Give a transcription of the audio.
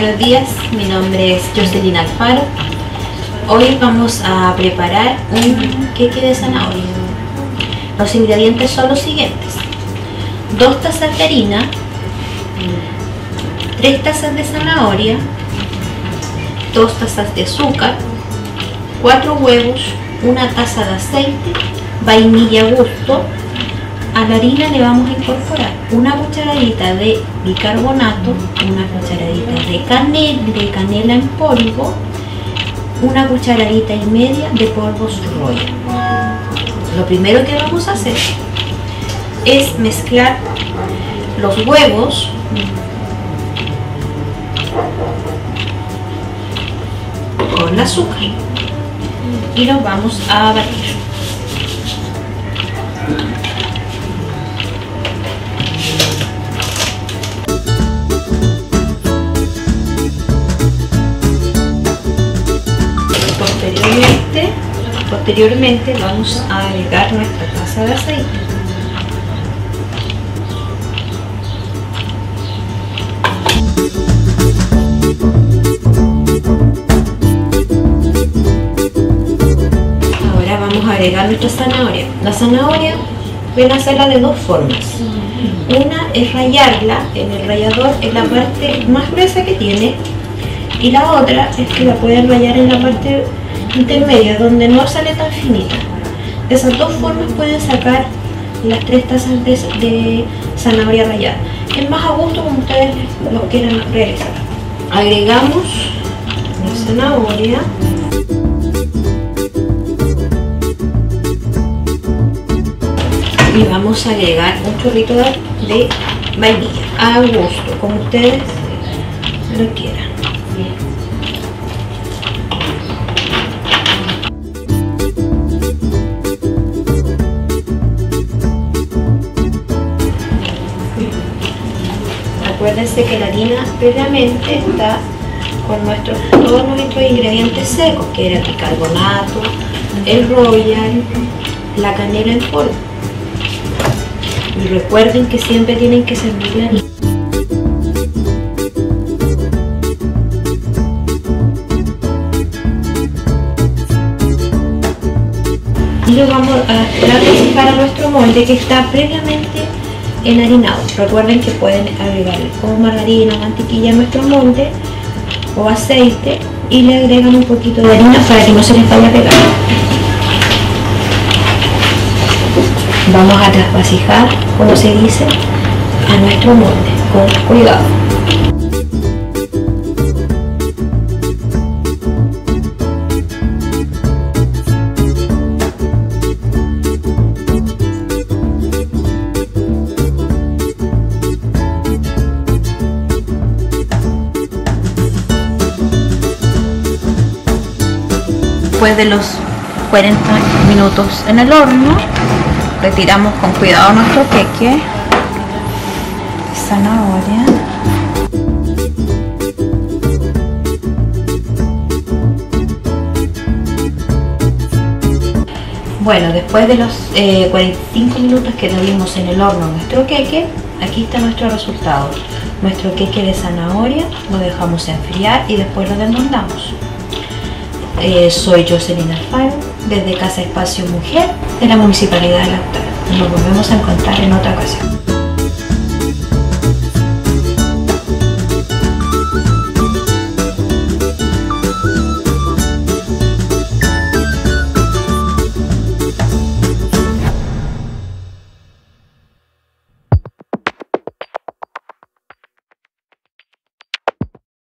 buenos días, mi nombre es Jocelyn Alfaro. Hoy vamos a preparar un queque de zanahoria. Los ingredientes son los siguientes. 2 tazas de harina, 3 tazas de zanahoria, 2 tazas de azúcar, 4 huevos, una taza de aceite, vainilla a gusto, a la harina le vamos a incorporar una cucharadita de bicarbonato, una cucharadita de canela, de canela en polvo, una cucharadita y media de polvos royal. Lo primero que vamos a hacer es mezclar los huevos con el azúcar y los vamos a batir. Posteriormente vamos a agregar nuestra taza de aceite. Ahora vamos a agregar nuestra zanahoria. La zanahoria pueden hacerla de dos formas. Una es rayarla en el rallador en la parte más gruesa que tiene y la otra es que la pueden rayar en la parte intermedia donde no sale tan finita. De esas dos formas pueden sacar las tres tazas de, zanahoria rallada. Es más a gusto como ustedes lo quieran realizar. Agregamos la zanahoria. y vamos a agregar un chorrito de, de vainilla a gusto, como ustedes lo quieran. Acuérdense que la harina previamente está con nuestros, todos nuestros ingredientes secos, que era el bicarbonato, el royal, la canela en polvo. Y recuerden que siempre tienen que servir la harina. Y lo vamos a a nuestro molde que está previamente enharinado. Recuerden que pueden agregarle o margarina mantequilla a nuestro molde o aceite y le agregan un poquito de harina para que no se les vaya a pegar. Vamos a trasvasijar, como se dice, a nuestro molde con cuidado. Después de los 40 minutos en el horno, retiramos con cuidado nuestro queque zanahoria. Bueno después de los eh, 45 minutos que tuvimos en el horno nuestro queque aquí está nuestro resultado. Nuestro queque de zanahoria lo dejamos enfriar y después lo desmontamos eh, soy Jocelyn Alfaro desde Casa Espacio Mujer de la Municipalidad de La Nos volvemos a encontrar en otra ocasión.